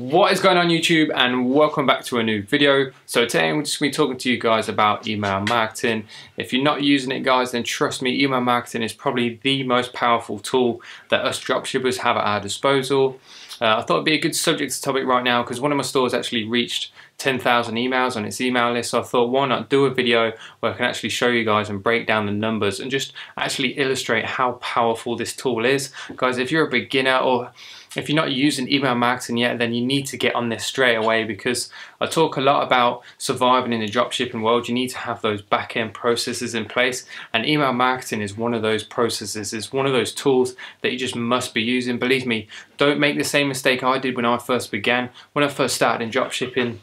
What is going on YouTube and welcome back to a new video. So today I'm just going to be talking to you guys about email marketing. If you're not using it guys then trust me email marketing is probably the most powerful tool that us dropshippers have at our disposal. Uh, I thought it'd be a good subject to topic right now because one of my stores actually reached 10,000 emails on its email list. So I thought, why not do a video where I can actually show you guys and break down the numbers and just actually illustrate how powerful this tool is. Guys, if you're a beginner or if you're not using email marketing yet, then you need to get on this straight away because I talk a lot about surviving in the dropshipping world. You need to have those back end processes in place, and email marketing is one of those processes, is one of those tools that you just must be using. Believe me, don't make the same mistake I did when I first began. When I first started in dropshipping,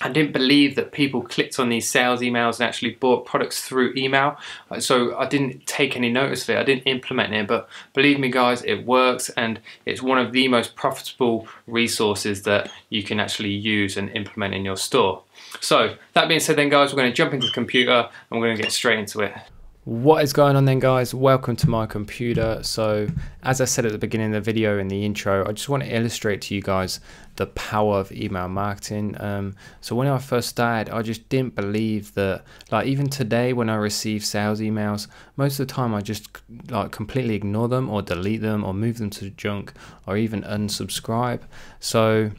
I didn't believe that people clicked on these sales emails and actually bought products through email. So I didn't take any notice of it. I didn't implement it. But believe me, guys, it works and it's one of the most profitable resources that you can actually use and implement in your store. So that being said, then, guys, we're going to jump into the computer and we're going to get straight into it. What is going on then guys? Welcome to my computer. So as I said at the beginning of the video in the intro, I just want to illustrate to you guys the power of email marketing. Um, so when I first started, I just didn't believe that, like even today when I receive sales emails, most of the time I just like completely ignore them or delete them or move them to junk or even unsubscribe. So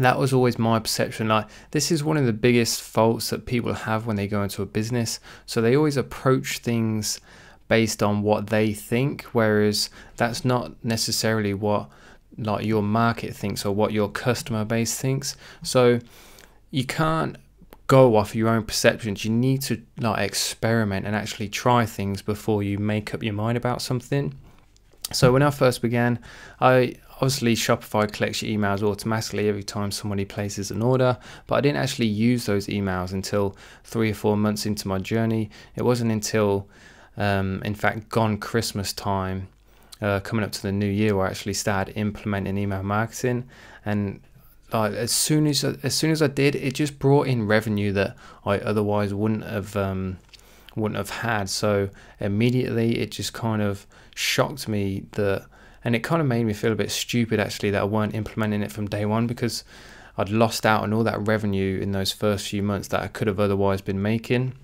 that was always my perception like this is one of the biggest faults that people have when they go into a business. So they always approach things based on what they think whereas that's not necessarily what like your market thinks or what your customer base thinks. So you can't go off your own perceptions. You need to like experiment and actually try things before you make up your mind about something. So when I first began, I obviously Shopify collects your emails automatically every time somebody places an order, but I didn't actually use those emails until three or four months into my journey. It wasn't until, um, in fact, gone Christmas time, uh, coming up to the new year, where I actually started implementing email marketing. And like as soon as as soon as I did, it just brought in revenue that I otherwise wouldn't have um, wouldn't have had. So immediately, it just kind of shocked me that and it kind of made me feel a bit stupid actually that I weren't implementing it from day one because I'd lost out on all that revenue in those first few months that I could have otherwise been making.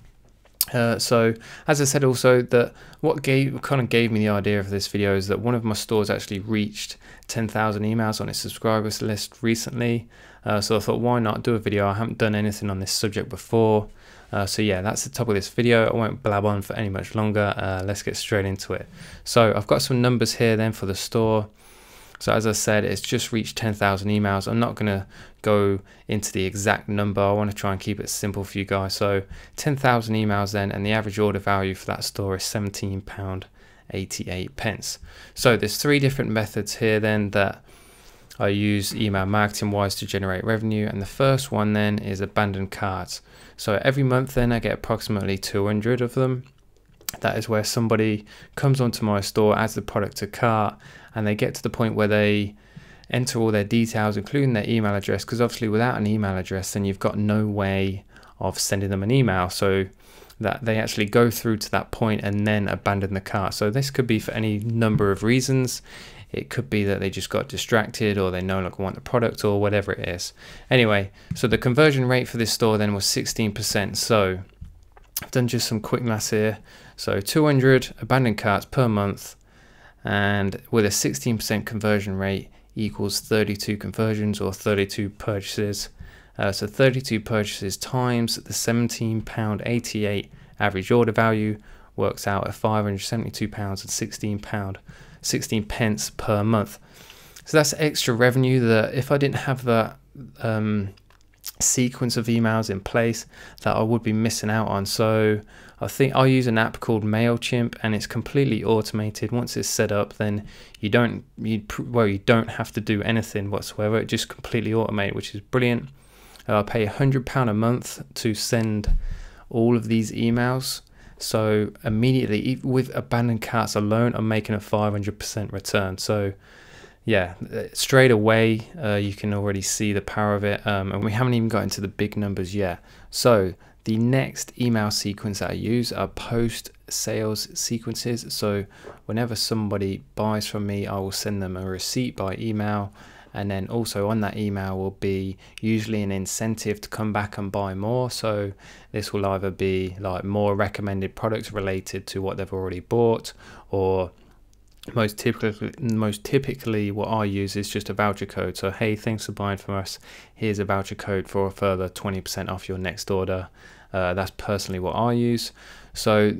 Uh, so as I said also that what gave kind of gave me the idea of this video is that one of my stores actually reached 10,000 emails on its subscribers list recently. Uh, so I thought why not do a video? I haven't done anything on this subject before uh, so yeah, that's the top of this video. I won't blab on for any much longer. Uh, let's get straight into it. So I've got some numbers here then for the store. So as I said, it's just reached 10,000 emails. I'm not going to go into the exact number. I want to try and keep it simple for you guys. So 10,000 emails then, and the average order value for that store is 17 pound 88 pence. So there's three different methods here then that I use email marketing wise to generate revenue. And the first one then is abandoned carts. So every month then I get approximately 200 of them. That is where somebody comes onto my store, adds the product to cart, and they get to the point where they enter all their details, including their email address, because obviously without an email address, then you've got no way of sending them an email. So that they actually go through to that point and then abandon the cart. So this could be for any number of reasons. It could be that they just got distracted or they no longer want the product or whatever it is. Anyway, so the conversion rate for this store then was 16%. So I've done just some quick maths here. So 200 abandoned carts per month and with a 16% conversion rate equals 32 conversions or 32 purchases. Uh, so 32 purchases times the 17 pound 88 average order value works out at 572 pounds and 16 pound 16 pence per month. So that's extra revenue that if I didn't have that um, sequence of emails in place that I would be missing out on. So I think I'll use an app called Mailchimp and it's completely automated. Once it's set up, then you don't you well you don't have to do anything whatsoever. It just completely automate, which is brilliant. Uh, I pay a hundred pound a month to send all of these emails so immediately with abandoned carts alone, I'm making a 500% return. So yeah, uh, straight away, uh, you can already see the power of it. Um, and we haven't even got into the big numbers yet. So the next email sequence that I use are post sales sequences. So whenever somebody buys from me, I will send them a receipt by email and then also on that email will be usually an incentive to come back and buy more. So this will either be like more recommended products related to what they've already bought or most typically most typically what I use is just a voucher code. So hey thanks for buying from us. Here's a voucher code for a further 20% off your next order. Uh, that's personally what I use. So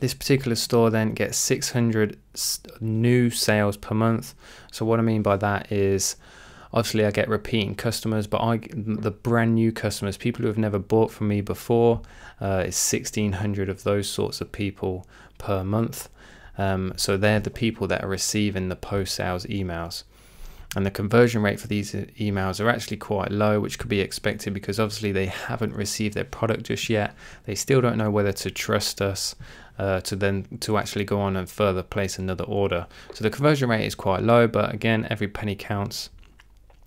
this particular store then gets 600 new sales per month so what I mean by that is obviously I get repeating customers but I the brand new customers people who have never bought from me before uh, is 1600 of those sorts of people per month um, so they're the people that are receiving the post sales emails. And the conversion rate for these emails are actually quite low, which could be expected because obviously they haven't received their product just yet. They still don't know whether to trust us uh, to then to actually go on and further place another order. So the conversion rate is quite low, but again, every penny counts.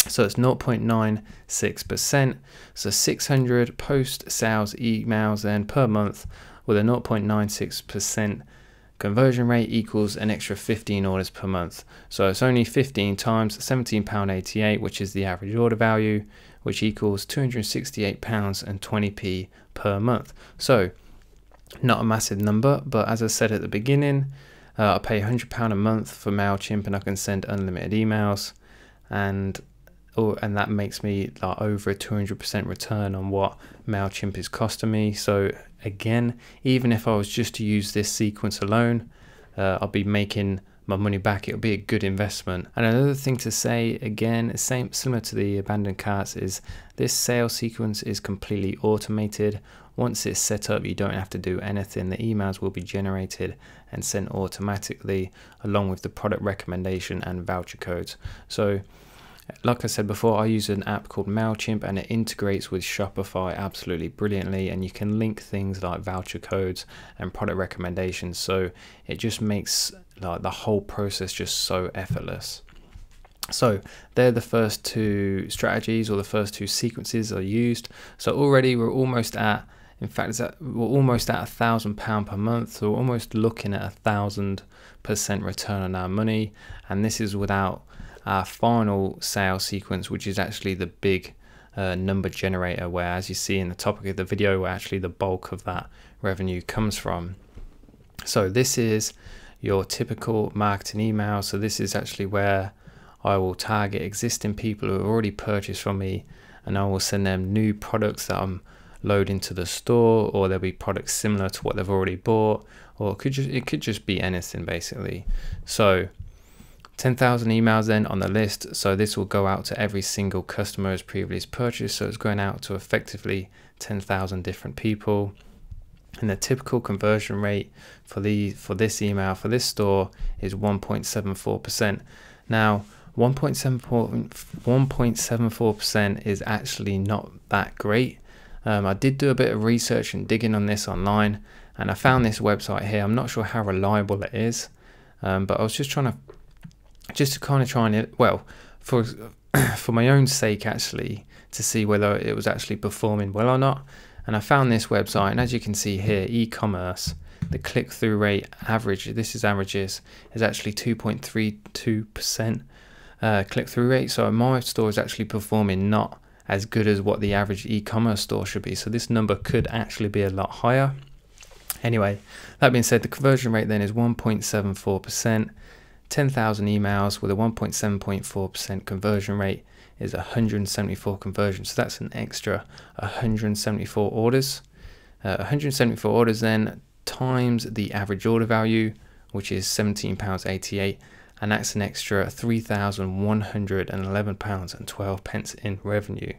So it's 0.96%. So 600 post sales emails then per month with a 0.96% Conversion rate equals an extra 15 orders per month. So it's only 15 times £17.88, which is the average order value, which equals £268 and 20p per month. So not a massive number, but as I said at the beginning, uh, I pay £100 a month for MailChimp and I can send unlimited emails. And oh, and that makes me like over a 200% return on what MailChimp is costing me. So again, even if I was just to use this sequence alone, uh, I'll be making my money back. It'll be a good investment. And another thing to say again, same similar to the abandoned carts, is this sales sequence is completely automated. Once it's set up, you don't have to do anything. The emails will be generated and sent automatically along with the product recommendation and voucher codes. So like I said before, I use an app called MailChimp and it integrates with Shopify absolutely brilliantly. And you can link things like voucher codes and product recommendations. So it just makes like the whole process just so effortless. So they're the first two strategies or the first two sequences are used. So already we're almost at, in fact, we're almost at a thousand pound per month. So we're almost looking at a thousand percent return on our money. And this is without our final sale sequence, which is actually the big uh, number generator, where as you see in the topic of the video, where actually the bulk of that revenue comes from. So this is your typical marketing email. So this is actually where I will target existing people who have already purchased from me and I will send them new products that I'm loading to the store or there'll be products similar to what they've already bought or it could just it could just be anything basically. So 10,000 emails then on the list. So this will go out to every single customer as previously purchased. So it's going out to effectively 10,000 different people. And the typical conversion rate for the for this email for this store is 1.74%. Now 1.74% is actually not that great. Um, I did do a bit of research and digging on this online and I found this website here. I'm not sure how reliable it is, um, but I was just trying to just to kind of try and well for for my own sake actually to see whether it was actually performing well or not. And I found this website and as you can see here e-commerce the click-through rate average this is averages is actually 2.32% uh, click-through rate. So my store is actually performing not as good as what the average e-commerce store should be. So this number could actually be a lot higher. Anyway that being said the conversion rate then is 1.74% 10,000 emails with a 1.7.4% conversion rate is 174 conversions. So that's an extra 174 orders. Uh, 174 orders then times the average order value, which is £17.88, and that's an extra £3,111 and 12 pence in revenue.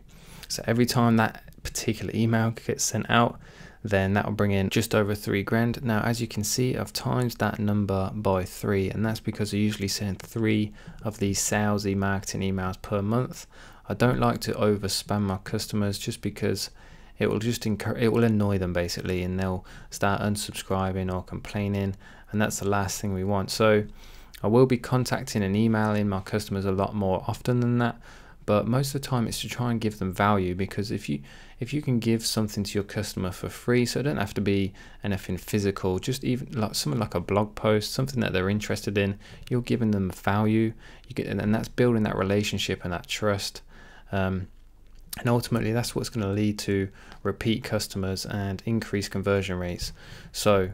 So every time that particular email gets sent out, then that will bring in just over three grand. Now, as you can see, I've times that number by three, and that's because I usually send three of these salesy marketing emails per month. I don't like to over spam my customers just because it will just it will annoy them basically, and they'll start unsubscribing or complaining, and that's the last thing we want. So I will be contacting and emailing my customers a lot more often than that, but most of the time it's to try and give them value because if you if you can give something to your customer for free so it don't have to be anything physical just even like something like a blog post something that they're interested in you're giving them value you get and that's building that relationship and that trust um, and ultimately that's what's going to lead to repeat customers and increased conversion rates. So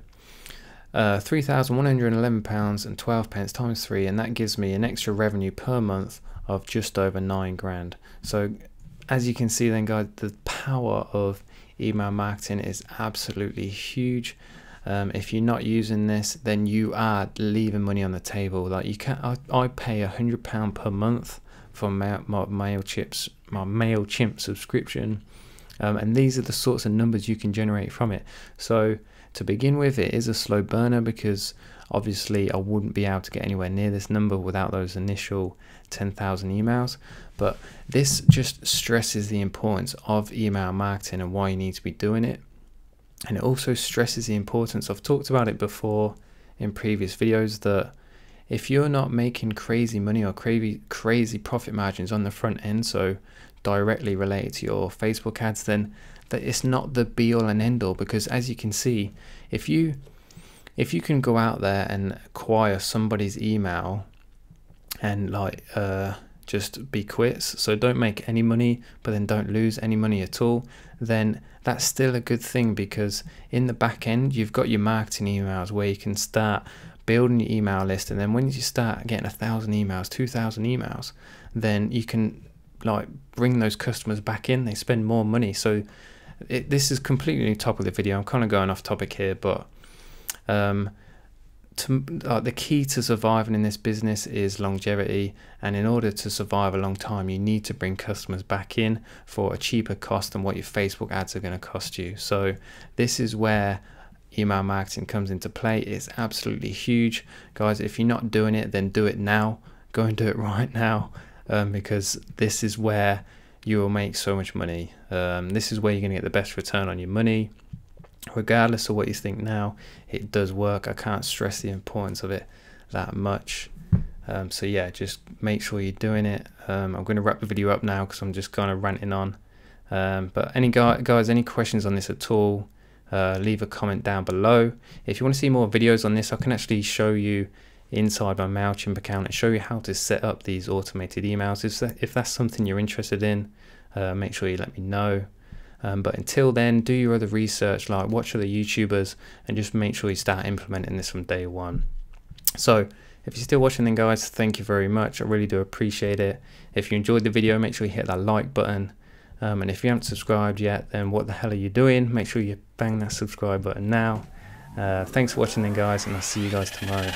uh, £3,111 and 12 pence times three, and that gives me an extra revenue per month of just over nine grand. So, as you can see, then, guys, the power of email marketing is absolutely huge. Um, if you're not using this, then you are leaving money on the table. Like you can, I, I pay a hundred pound per month for my, my Mailchimp's my Mailchimp subscription, um, and these are the sorts of numbers you can generate from it. So to begin with, it is a slow burner because obviously I wouldn't be able to get anywhere near this number without those initial 10,000 emails. But this just stresses the importance of email marketing and why you need to be doing it. And it also stresses the importance, I've talked about it before in previous videos, that if you're not making crazy money or crazy crazy profit margins on the front end, so directly related to your Facebook ads, then that it's not the be all and end all because as you can see if you if you can go out there and acquire somebody's email and like uh, just be quits so don't make any money but then don't lose any money at all then that's still a good thing because in the back end you've got your marketing emails where you can start building your email list and then when you start getting a thousand emails two thousand emails then you can like bring those customers back in they spend more money so it, this is completely top of the video. I'm kind of going off topic here, but um, to, uh, the key to surviving in this business is longevity. And in order to survive a long time, you need to bring customers back in for a cheaper cost than what your Facebook ads are going to cost you. So this is where email marketing comes into play. It's absolutely huge, guys. If you're not doing it, then do it now. Go and do it right now, um, because this is where you will make so much money. Um, this is where you're going to get the best return on your money. Regardless of what you think now, it does work. I can't stress the importance of it that much. Um, so yeah, just make sure you're doing it. Um, I'm going to wrap the video up now because I'm just kind of ranting on. Um, but any guys, any questions on this at all, uh, leave a comment down below. If you want to see more videos on this, I can actually show you inside my MailChimp account and show you how to set up these automated emails. If, that's something you're interested in, uh, make sure you let me know. Um, but until then, do your other research, like watch other YouTubers, and just make sure you start implementing this from day one. So, if you're still watching then guys, thank you very much. I really do appreciate it. If you enjoyed the video, make sure you hit that like button. Um, and if you haven't subscribed yet, then what the hell are you doing? Make sure you bang that subscribe button now. Uh, thanks for watching then guys, and I'll see you guys tomorrow.